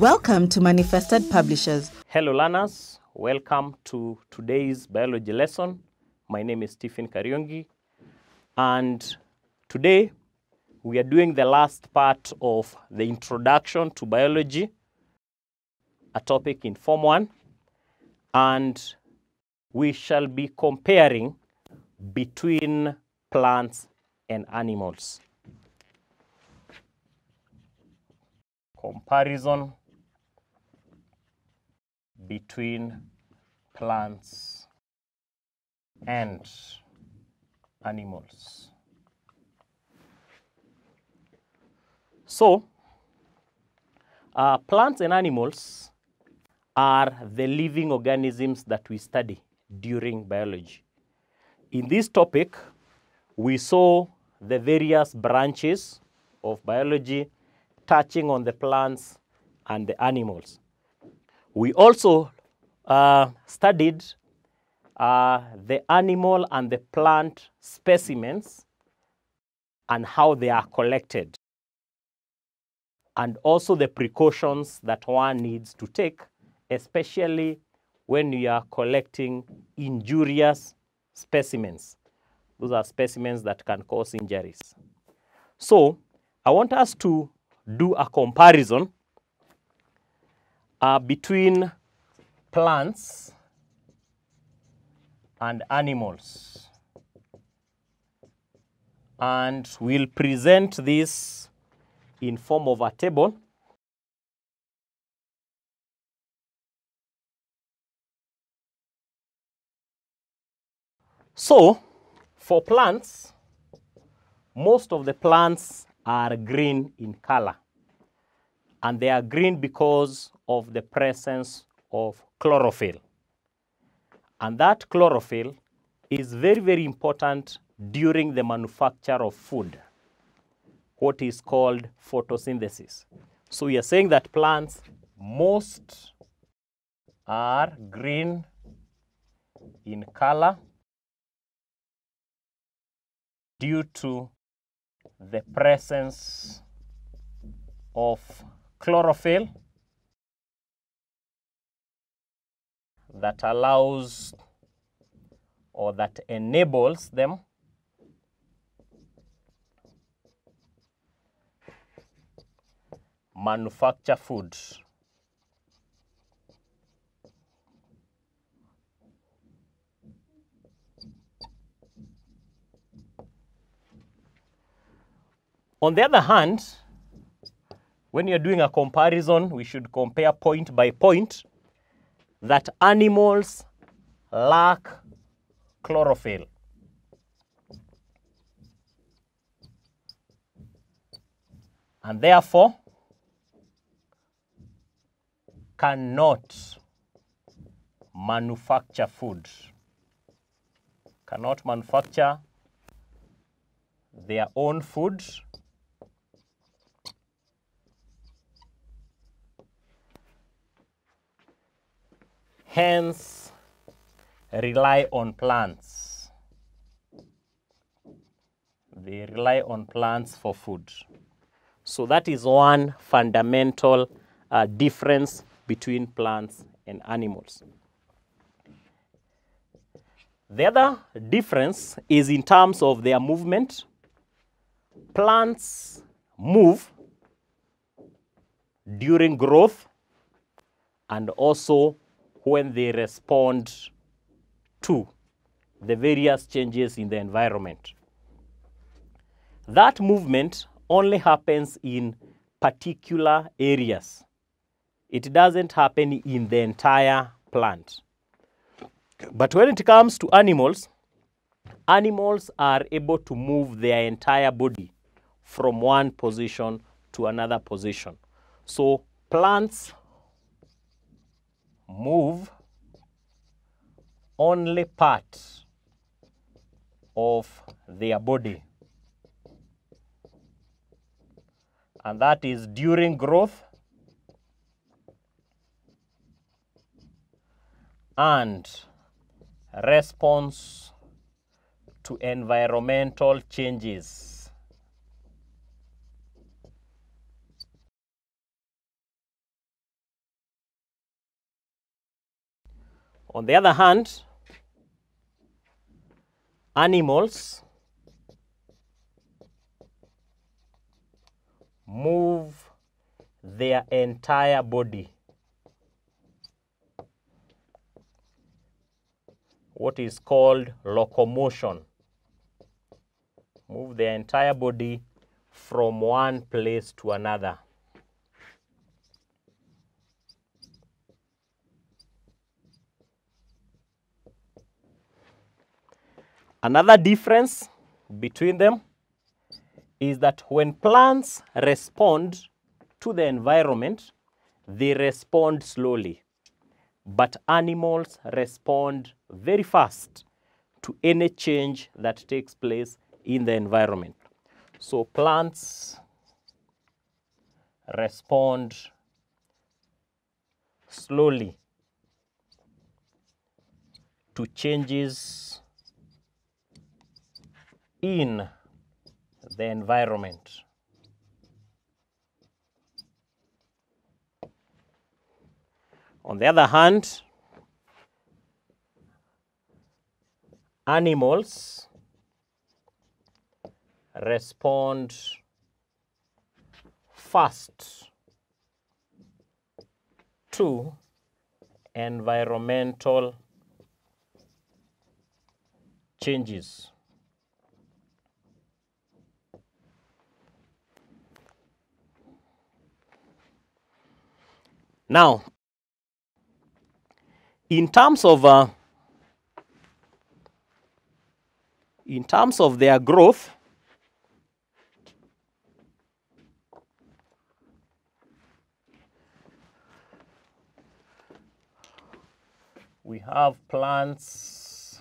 Welcome to Manifested Publishers. Hello, learners. Welcome to today's biology lesson. My name is Stephen Kariongi, and today we are doing the last part of the introduction to biology, a topic in Form 1, and we shall be comparing between plants and animals. Comparison between plants and animals. So, uh, plants and animals are the living organisms that we study during biology. In this topic, we saw the various branches of biology touching on the plants and the animals. We also uh, studied uh, the animal and the plant specimens and how they are collected, and also the precautions that one needs to take, especially when you are collecting injurious specimens. Those are specimens that can cause injuries. So, I want us to do a comparison uh, between plants and animals. And we'll present this in form of a table. So, for plants, most of the plants are green in color. And they are green because of the presence of chlorophyll. And that chlorophyll is very, very important during the manufacture of food, what is called photosynthesis. So we are saying that plants, most are green in color due to the presence of chlorophyll that allows or that enables them manufacture food. On the other hand, when you're doing a comparison, we should compare point by point that animals lack chlorophyll. And therefore cannot manufacture food, cannot manufacture their own food hence rely on plants. They rely on plants for food. So that is one fundamental uh, difference between plants and animals. The other difference is in terms of their movement. Plants move during growth and also when they respond to the various changes in the environment. That movement only happens in particular areas. It doesn't happen in the entire plant. But when it comes to animals, animals are able to move their entire body from one position to another position. So plants move only part of their body. And that is during growth and response to environmental changes. On the other hand, animals move their entire body. What is called locomotion. Move their entire body from one place to another. Another difference between them is that when plants respond to the environment, they respond slowly. But animals respond very fast to any change that takes place in the environment. So plants respond slowly to changes in the environment. On the other hand, animals respond fast to environmental changes. Now, in terms of uh, in terms of their growth, we have plants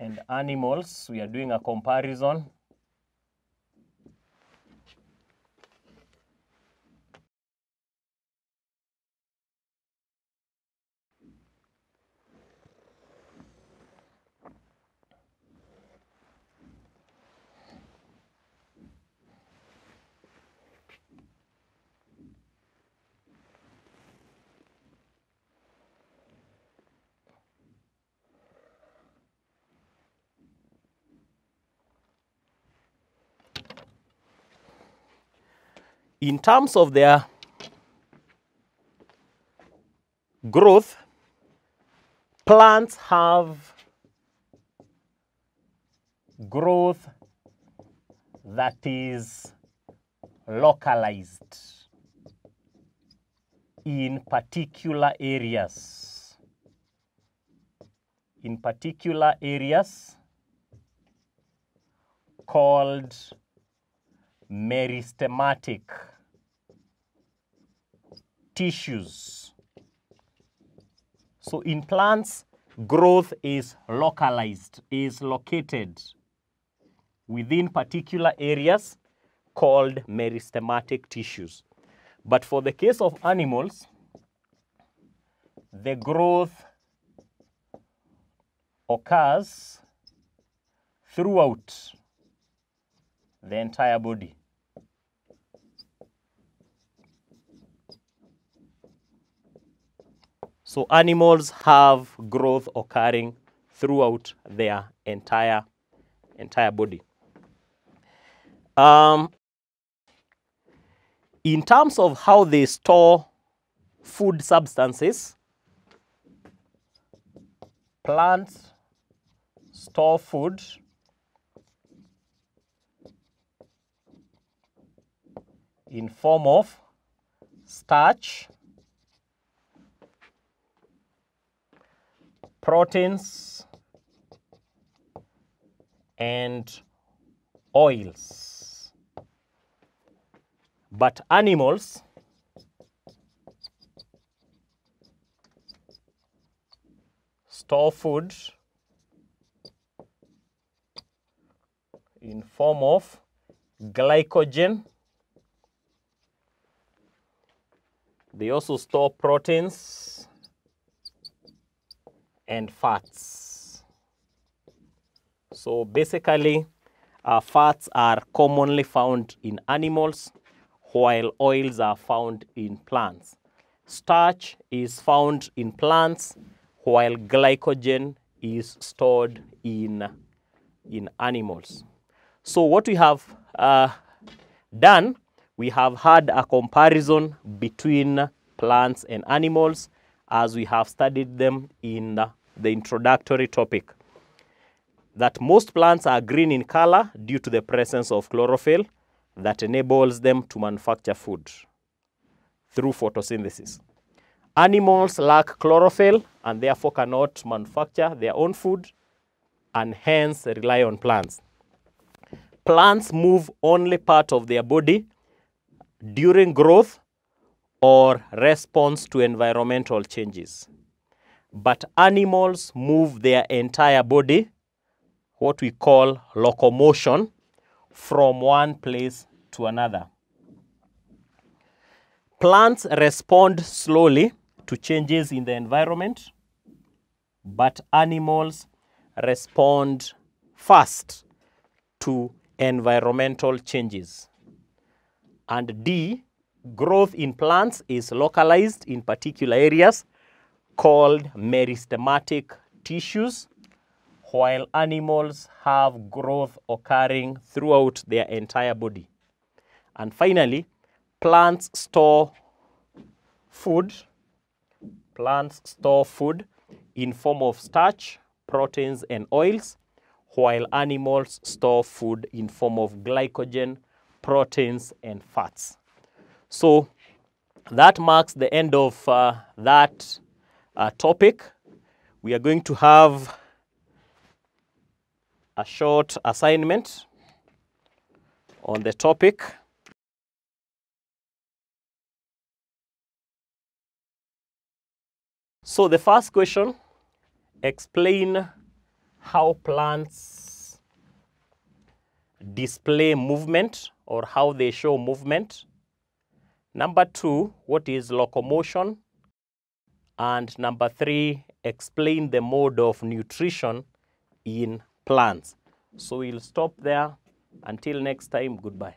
and animals. We are doing a comparison. In terms of their growth, plants have growth that is localized in particular areas. In particular areas called meristematic tissues. So in plants, growth is localized, is located within particular areas called meristematic tissues. But for the case of animals, the growth occurs throughout the entire body. So animals have growth occurring throughout their entire entire body. Um, in terms of how they store food substances, plants store food in form of starch, proteins, and oils. But animals store food in form of glycogen. They also store proteins and fats. So basically, uh, fats are commonly found in animals, while oils are found in plants. Starch is found in plants, while glycogen is stored in, in animals. So what we have uh, done, we have had a comparison between plants and animals as we have studied them in the, introductory topic. That most plants are green in color due to the presence of chlorophyll that enables them to manufacture food through photosynthesis. Animals lack chlorophyll and therefore cannot manufacture their own food and hence rely on plants. Plants move only part of their body during growth or response to environmental changes. But animals move their entire body, what we call locomotion, from one place to another. Plants respond slowly to changes in the environment, but animals respond fast to environmental changes. And D, growth in plants is localized in particular areas called meristematic tissues, while animals have growth occurring throughout their entire body. And finally, plants store food. Plants store food in form of starch, proteins, and oils, while animals store food in form of glycogen, proteins, and fats. So that marks the end of uh, that uh, topic. We are going to have a short assignment on the topic. So the first question, explain how plants display movement or how they show movement. Number two, what is locomotion? And number three, explain the mode of nutrition in plants. So we'll stop there. Until next time, goodbye.